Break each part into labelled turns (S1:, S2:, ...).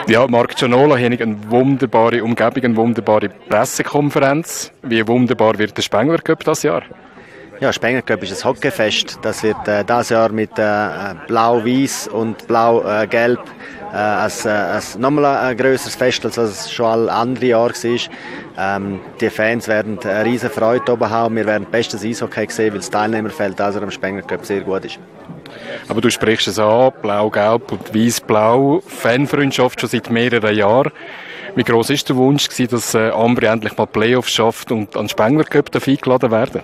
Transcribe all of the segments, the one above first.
S1: Ja, Marc Gianola hat eine wunderbare Umgebung, eine wunderbare Pressekonferenz. Wie wunderbar wird der Spengler Cup das Jahr?
S2: Ja, Spengler Cup ist ein Hockeyfest. Das wird äh, das Jahr mit äh, Blau-Weiß und Blau-Gelb äh, als, äh, nochmal ein größeres Fest, als es schon alle andere Jahre war. Ähm, die Fans werden eine riesige Freude oben haben. Wir werden bestes Eishockey sehen, weil das Teilnehmerfeld also am Spengler Cup sehr gut ist.
S1: Aber du sprichst es an, blau-gelb und weiß-blau, Fanfreundschaft schon seit mehreren Jahren. Wie groß ist der Wunsch dass äh, Ambri endlich mal Playoffs schafft und an Spengler Cup eingeladen werden?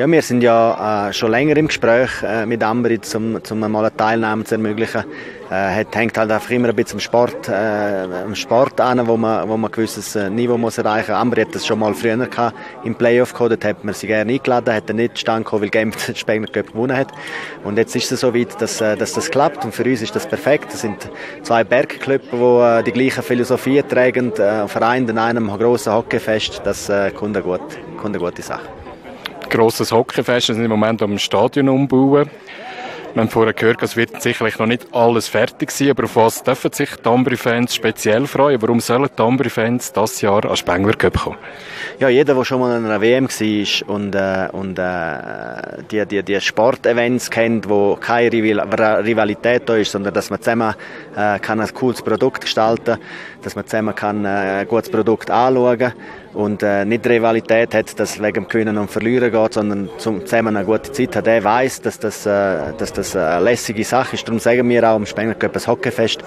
S2: Ja, wir sind ja äh, schon länger im Gespräch äh, mit Ambri, um, um mal eine Teilnahme zu ermöglichen. Äh, hängt halt einfach immer ein bisschen am Sport, äh, am Sport an, wo man, wo man ein gewisses äh, Niveau muss erreichen muss. Ambri hat das schon mal früher gehabt, im Playoff gehabt, dort hat man sie gerne eingeladen, hat er nicht stand gekommen, weil Game den Spengler gewonnen hat. Und jetzt ist es so weit, dass, äh, dass das klappt und für uns ist das perfekt. Das sind zwei Bergclubs, die die gleiche Philosophie tragen, äh, vereint in einem grossen Hockeyfest. Das äh, kommt, eine gut, kommt eine gute Sache
S1: grosses Hockeyfest. Wir sind im Moment am Stadion umbauen. Wir haben vorher gehört, es wird sicherlich noch nicht alles fertig sein, aber auf was dürfen sich die Ambri-Fans speziell freuen? Warum sollen die Ambri-Fans dieses Jahr an Spengler Cup kommen?
S2: Ja, jeder, der schon mal an einer WM war und, äh, und äh, die, die, die Sportevents kennt, wo keine Rivalität da ist, sondern dass man zusammen äh, kann ein cooles Produkt gestalten kann, dass man zusammen kann, äh, ein gutes Produkt anschauen kann und äh, nicht Rivalität hat, dass es wegen dem Gewinnen und Verlieren geht, sondern zum zusammen eine gute Zeit hat. Der weiß, dass das, äh, dass das eine lässige Sache ist. Darum sagen wir auch am Spengler Cup ein Hockeyfest.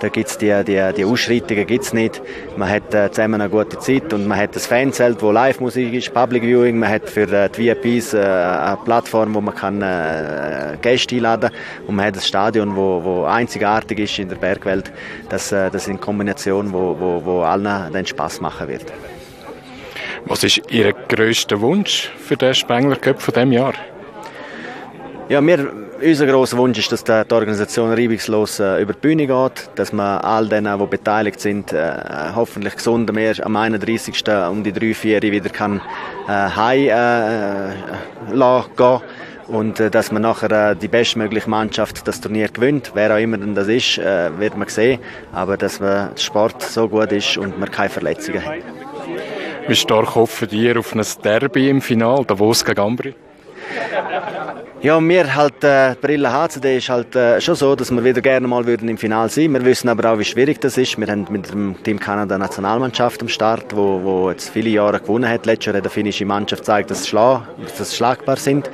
S2: Da gibt's die, die, die Ausschreitungen gibt's nicht. Man hat äh, zusammen eine gute Zeit und man hat das Fanzelt, wo Live-Musik ist, Public Viewing. Man hat für äh, die VIPs äh, eine Plattform, wo man kann äh, Gäste einladen und man hat ein Stadion, wo, wo einzigartig ist in der Bergwelt. Das, äh, das ist eine Kombination, wo, wo, wo allen den Spaß machen wird.
S1: Was ist Ihr grösster Wunsch für den Spengler Cup von diesem Jahr?
S2: Ja, wir, unser grosser Wunsch ist, dass die Organisation reibungslos äh, über die Bühne geht, dass man all denen, die beteiligt sind, äh, hoffentlich gesund am 31. um die drei, vier wieder kann äh, heim äh, gehen und äh, dass man nachher äh, die bestmögliche Mannschaft das Turnier gewinnt. Wer auch immer denn das ist, äh, wird man sehen. Aber dass der Sport so gut ist und man keine Verletzungen hat.
S1: Wie stark hoffen ihr auf ein Derby im Finale, Davos gegen Ambri?
S2: Ja, wir halt, äh, Brille HCD ist halt äh, schon so, dass wir wieder gerne mal würden im Finale sein. Wir wissen aber auch, wie schwierig das ist. Wir haben mit dem Team Kanada Nationalmannschaft am Start, wo, wo jetzt viele Jahre gewonnen hat. Letztes Jahr hat eine finnische Mannschaft gezeigt, dass sie, schlagbar sind.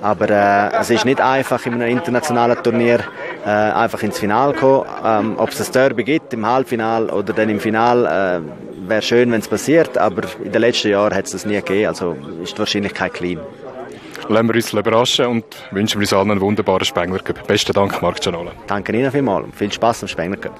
S2: Aber äh, es ist nicht einfach in einem internationalen Turnier äh, einfach ins Finale kommen. Ähm, Ob es ein Derby gibt im Halbfinale oder dann im Finale, äh, wäre schön, wenn es passiert. Aber in den letzten Jahren hat es das nie gegeben. Also ist die Wahrscheinlichkeit klein.
S1: Lassen wir uns überraschen und wünschen uns allen einen wunderbaren Spengler Cup. Besten Dank, Marc Gianola.
S2: Danke Ihnen vielmals. Viel Spaß am Spengler Cup.